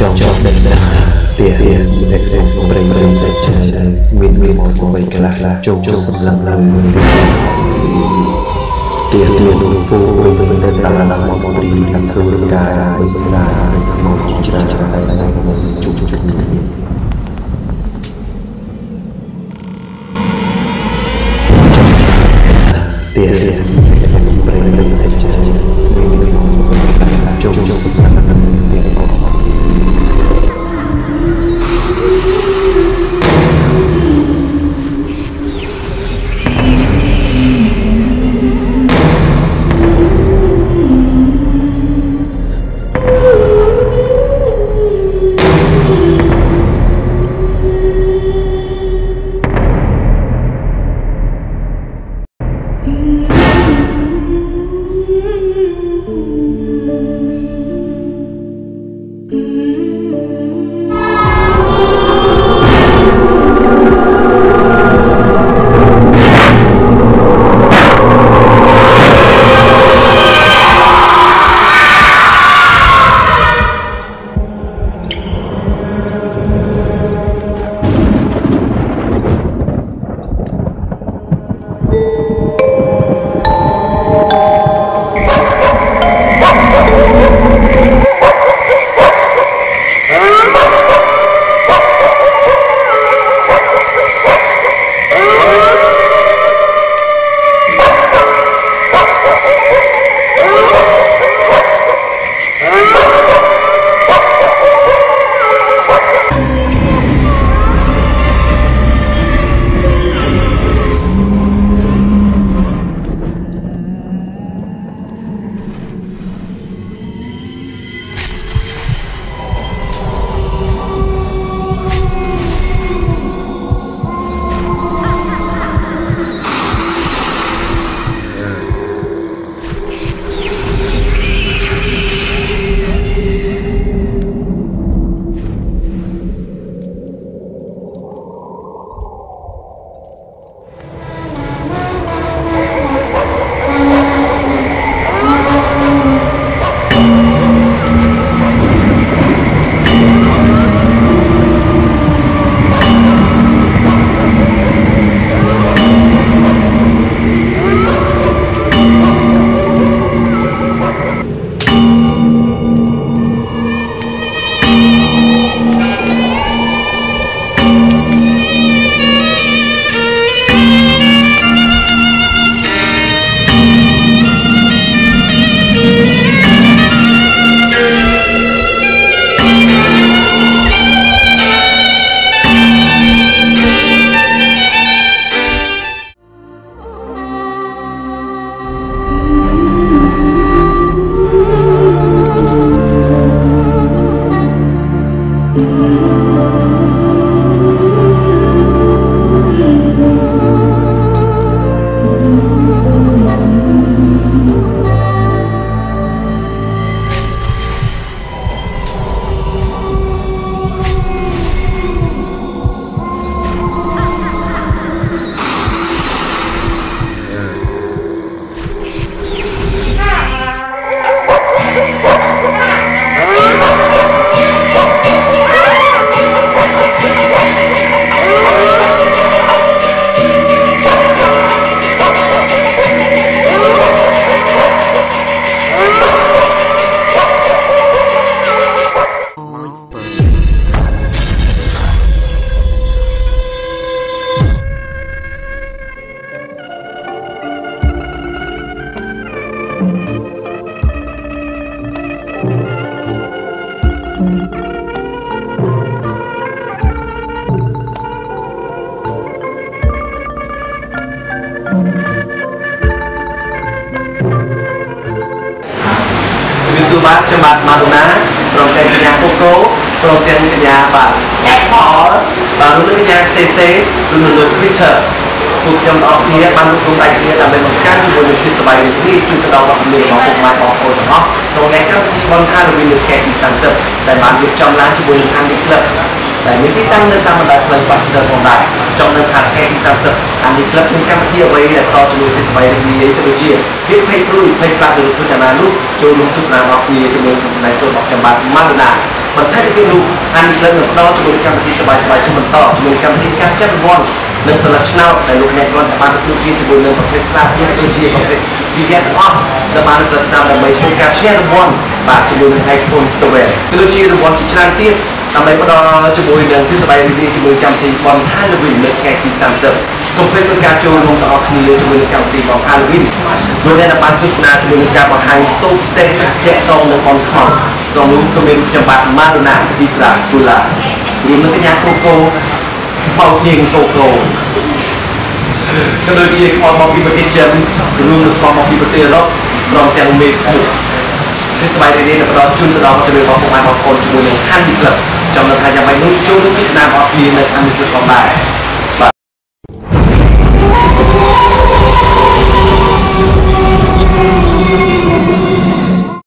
អ្នកក្នុងព្រៃព្រៃតែចាមានមានមកអ្វីខ្លះចូលសម្លឹងលើទៀទៀនោះពូវិញវិញទៅដល់ដល់មករីអសុរកាវិសាក្នុងច្រើនច្រើនតែមកជុំជុំគ្នាទៀទៀក្នុងព្រៃព្រៃតែចាមានមានមកអ្វីខ្លះចូលសម្លឹងលើទៀ វិសុបាទខ្ញុំបាទម៉ាដូណាព្រមទាំងកញ្ញាកូកូព្រមទាំងកញ្ញាបាទអេផលបាទរួមនឹងកញ្ញាសេសេរួមនឹងលោក Twitter ពួកខ្ញុំទាំងអស់គ្នាបានរួមដៃគ្នាដើម្បីបង្កើតជាមួយនឹងភាពសប្បាយរីករាយជូនទៅដល់វត្តមានរបស់ពុកម៉ែបងប្អូនទាំងអស់ក្នុងថ្ងៃកម្មវិធីបុណ្យ Halloween នៅថ្ងៃទី30ដែលបានរៀបចំឡើងជាមួយនឹង Andy Club ដែលមានទីតាំងនៅតាមបណ្ដោយផ្លូវ Pasteur ផងដែរ ចង់ដឹងថាថ្ងៃទី30អានីក្លឹបមានកម្មវិធីអ្វីដែលតជាមួយទេសបាយរីករាយទៅដូចជាភាពភ័យព្រួយភ័យខ្លាចទៅរត់ទុចណានោះចូលរួមទស្សនារបស់គ្នាជាមួយក្នុងស្នេហ៍សូត្ររបស់ខ្ញុំបាទម៉ាដូណាបន្ថែមទៅទៀតនោះអានីក្លឹបនឹងបន្តជាមួយកម្មវិធីសប្បាយៗជាបន្តជាមួយកម្មវិធីការចាត់រង្វាន់និងសិលឹកឆ្នោតដែលលោកអ្នកគ្រាន់តែបានទទួលទានជាមួយនឹងប្រភេទស្លាបព្រាដូចជាប្រភេទវិញ្ញាទាំងអស់ដែលបានសិលឹកឆ្នោតដើម្បីឈ្មោះការឈ្នះរង្វាន់បាទជាមួយនឹង iPhone 7ដូចជារង្វាន់ជាច្រើនទៀត ដើម្បីផ្ដល់ជាមួយនឹងទិសបាយរីជាមួយកម្មវិធីបន Halloween នៅថ្ងៃទី30កុំភ្លេចក្នុងការចូលរួមទាំងអស់គ្នាជាមួយនឹងកម្មវិធីបន Halloween លោកអ្នកបានទស្សនាជាមួយនឹងការបង្ហាញសូបផ្សេងទាក់ទងនឹងបនខ្មោចក្នុងនោះក៏មានខ្ញុំបាទ Madonna Vibra Kula រួមនឹងកញ្ញាកូកូបោកនាងកូកូក៏ដូចជាខំមកពីប្រទេសចិនរួមនឹងខំមកពីប្រទេសអឺរ៉ុបព្រមទាំងមេឃនេះស្វ័យរីនេះនឹងផ្ដល់ជូនទៅដល់ទៅរបស់បងប្អូនជាមួយនឹង Handy Club ចំណុចថាយ៉ាងម៉េ